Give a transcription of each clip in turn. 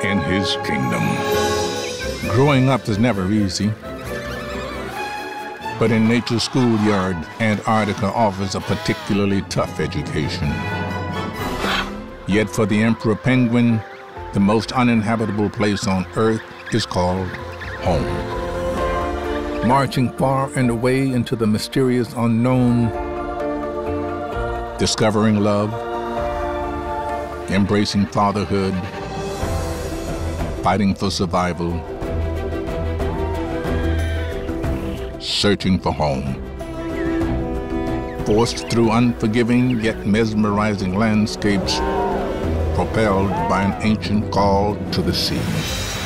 Penguin's Kingdom. Growing up is never easy. But in Nature's Schoolyard, Antarctica offers a particularly tough education. Yet for the Emperor Penguin, the most uninhabitable place on Earth is called home. Marching far and away into the mysterious unknown, discovering love, embracing fatherhood, fighting for survival, searching for home. Forced through unforgiving yet mesmerizing landscapes, propelled by an ancient call to the sea.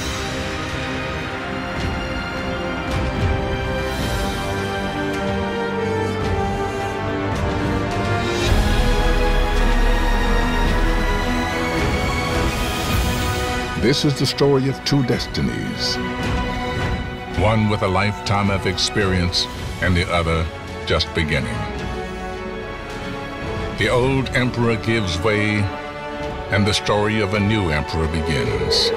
This is the story of two destinies one with a lifetime of experience, and the other just beginning. The old emperor gives way, and the story of a new emperor begins.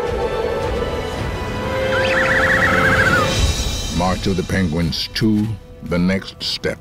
March of the Penguins 2 The Next Step.